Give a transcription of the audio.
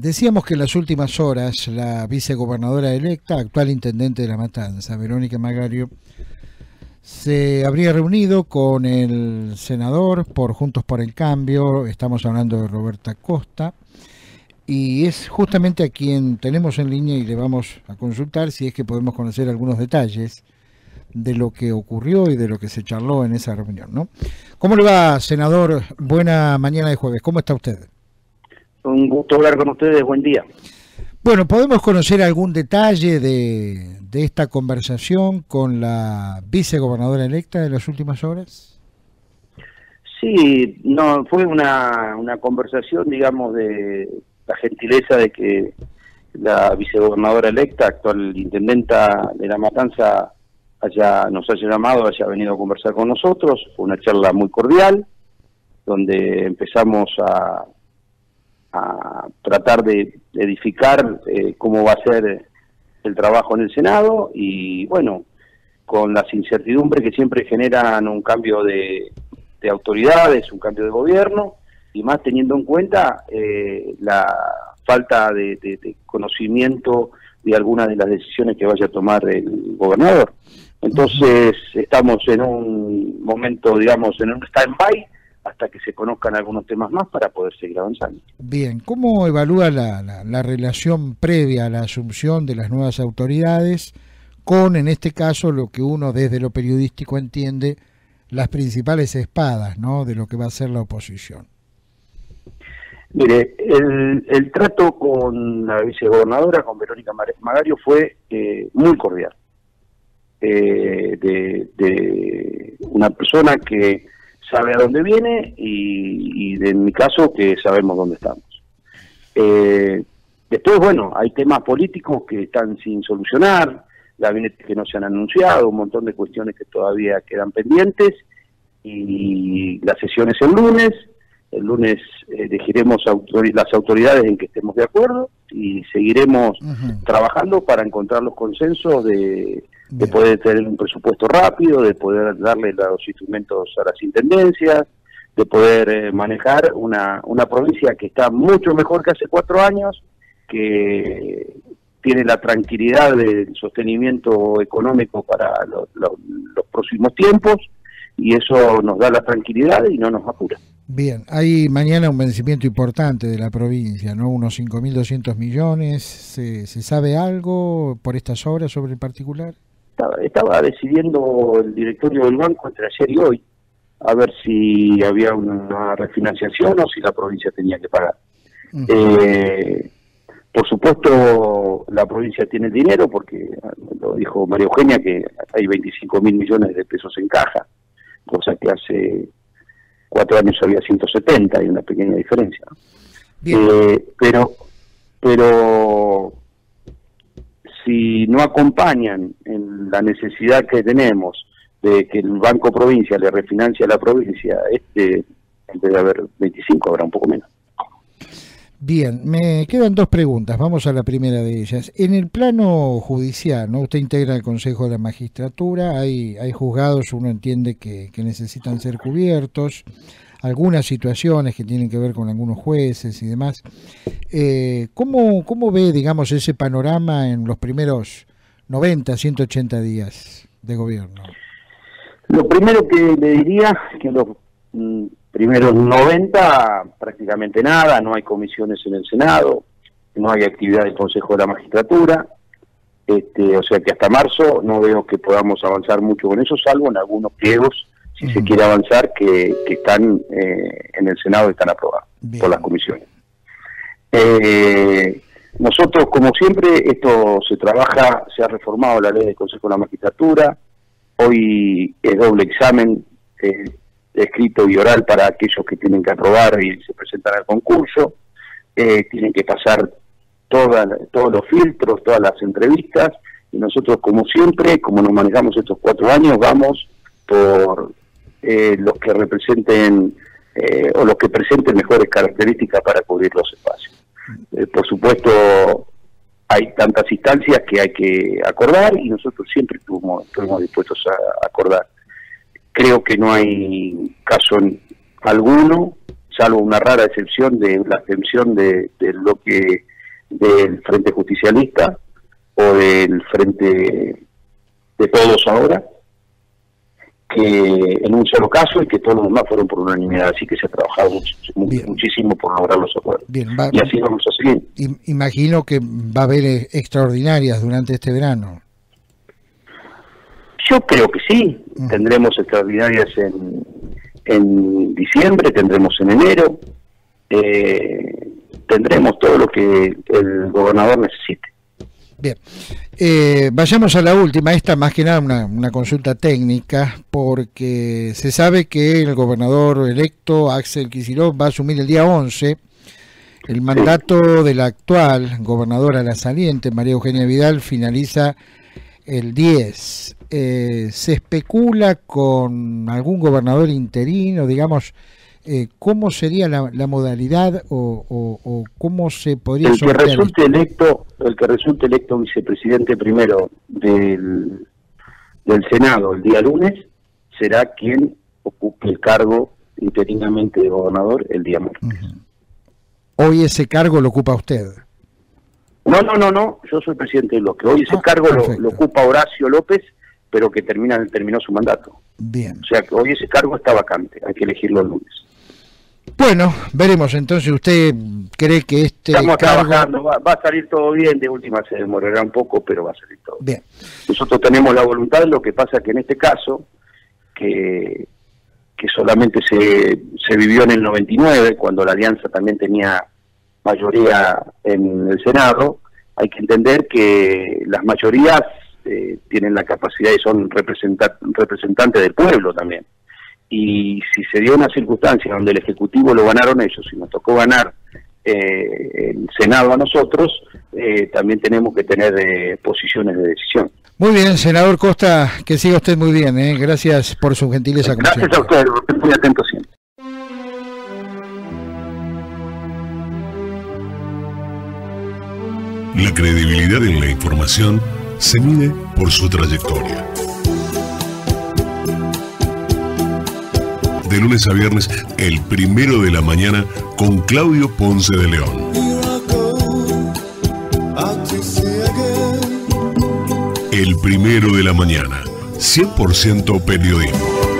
Decíamos que en las últimas horas la vicegobernadora electa, actual intendente de La Matanza, Verónica Magario, se habría reunido con el senador por Juntos por el Cambio, estamos hablando de Roberta Costa, y es justamente a quien tenemos en línea y le vamos a consultar si es que podemos conocer algunos detalles de lo que ocurrió y de lo que se charló en esa reunión, ¿no? ¿Cómo le va, senador? Buena mañana de jueves. ¿Cómo está usted? Un gusto hablar con ustedes, buen día. Bueno, ¿podemos conocer algún detalle de, esta conversación con la vicegobernadora electa de las últimas horas? Sí, no, fue una, una conversación, digamos, de la gentileza de que la vicegobernadora electa, actual intendenta de La Matanza, haya, nos haya llamado, haya venido a conversar con nosotros. Fue una charla muy cordial, donde empezamos a tratar de edificar eh, cómo va a ser el trabajo en el Senado y bueno, con las incertidumbres que siempre generan un cambio de, autoridades, un cambio de gobierno y más teniendo en cuenta eh, la falta de, conocimiento de algunas de las decisiones que vaya a tomar el gobernador. Entonces estamos en un momento, digamos, en un stand-by hasta que se conozcan algunos temas más para poder seguir avanzando. Bien, ¿cómo evalúa la, la, relación previa a la asunción de las nuevas autoridades con, en este caso, lo que uno desde lo periodístico entiende, las principales espadas ¿no? de lo que va a ser la oposición? Mire, el, trato con la vicegobernadora, con Verónica Magario, fue eh, muy cordial. Eh, de, de, una persona que sabe a dónde viene y, en mi caso que sabemos dónde estamos. Eh, después, bueno, hay temas políticos que están sin solucionar, gabinetes que no se han anunciado, un montón de cuestiones que todavía quedan pendientes y las sesiones el lunes. El lunes eh, elegiremos las autoridades en que estemos de acuerdo y seguiremos trabajando para encontrar los consensos de de poder tener un presupuesto rápido, de poder darle los instrumentos a las intendencias, de poder eh, manejar una, una provincia que está mucho mejor que hace cuatro años, que tiene la tranquilidad del sostenimiento económico para los próximos tiempos y eso nos da la tranquilidad y no nos apura. Bien, hay mañana un vencimiento importante de la provincia, ¿no? Unos 5.200 millones. ¿Se, ¿Se sabe algo por estas obras sobre el particular? estaba, decidiendo el directorio del banco entre ayer y hoy a ver si había una refinanciación o si la provincia tenía que pagar. Eh, por supuesto, la provincia tiene el dinero porque lo dijo María Eugenia que hay 25 mil millones de pesos en caja, cosa que hace cuatro años había 170, hay una pequeña diferencia. Eh, pero, pero si no acompañan en la necesidad que tenemos de que el Banco Provincia le refinancie a la provincia, este, en vez de haber 25, habrá un poco menos. Bien, me quedan dos preguntas. Vamos a la primera de ellas. En el plano judicial, ¿no? Usted integra el Consejo de la Magistratura, hay, hay juzgados, uno entiende que, que necesitan ser cubiertos algunas situaciones que tienen que ver con algunos jueces y demás. Eh, ¿cómo, ¿Cómo ve, digamos, ese panorama en los primeros 90, 180 días de gobierno? Lo primero que le diría que los mm, primeros 90 prácticamente nada, no hay comisiones en el Senado, no hay actividad del Consejo de la Magistratura, este, o sea que hasta marzo no veo que podamos avanzar mucho con eso, salvo en algunos pliegos si se quiere avanzar, que, están eh, en el Senado y están aprobados por las comisiones. Eh, nosotros, como siempre, esto se trabaja, se ha reformado la ley del Consejo de la Magistratura, hoy es doble examen, eh, escrito y oral para aquellos que tienen que aprobar y se presentan al concurso, tienen que pasar todos los filtros, todas las entrevistas, y nosotros, como siempre, como nos manejamos estos cuatro años, vamos por eh, los que representen eh, o los que presenten mejores características para cubrir los espacios. Eh, por supuesto, hay tantas instancias que hay que acordar y nosotros siempre estuvimos, dispuestos a acordar. Creo que no hay caso alguno, salvo una rara excepción de la abstención de, del bloque del Frente Justicialista o del Frente de Todos ahora, que en un solo caso y que todos los demás fueron por unanimidad, así que se ha trabajado muchísimo, por lograr los acuerdos. y así vamos a seguir. Imagino que va a haber eh, extraordinarias durante este verano. Yo creo que sí, tendremos extraordinarias en, en diciembre, tendremos en enero, eh, tendremos todo lo que el gobernador necesite. Bien, eh, vayamos a la última, esta más que nada una, consulta técnica, porque se sabe que el gobernador electo, Axel Kicillof, va a asumir el día 11 el mandato de la actual gobernadora la saliente, María Eugenia Vidal, finaliza el 10. Eh, ¿Se especula con algún gobernador interino, digamos, eh, cómo sería la, modalidad o, cómo se podría el que resulte electo el que resulte electo vicepresidente primero del, del Senado el día lunes será quien ocupe el cargo interinamente de gobernador el día martes. Hoy ese cargo lo ocupa usted. No, no, no, no, yo soy presidente de que Hoy ese ah, cargo lo, ocupa Horacio López, pero que termina terminó su mandato. Bien. O sea que hoy ese cargo está vacante, hay que elegirlo el lunes. Bueno, veremos entonces. ¿Usted cree que este Estamos trabajando, va, a salir todo bien. De última se demorará un poco, pero va a salir todo bien. Nosotros tenemos la voluntad, lo que pasa que en este caso, que, que solamente se, se vivió en el 99, cuando la alianza también tenía mayoría en el Senado, hay que entender que las mayorías eh, tienen la capacidad y son representantes del pueblo también y si se dio una circunstancia donde el Ejecutivo lo ganaron ellos y nos tocó ganar eh, el Senado a nosotros, eh, también tenemos que tener eh, posiciones de decisión. Muy bien, senador Costa, que siga usted muy bien, gracias por su gentileza. Gracias a usted, muy atento siempre. La credibilidad en la información se mide por su trayectoria de lunes a viernes, el primero de la mañana, con Claudio Ponce de León. El primero de la mañana, 100% periodismo.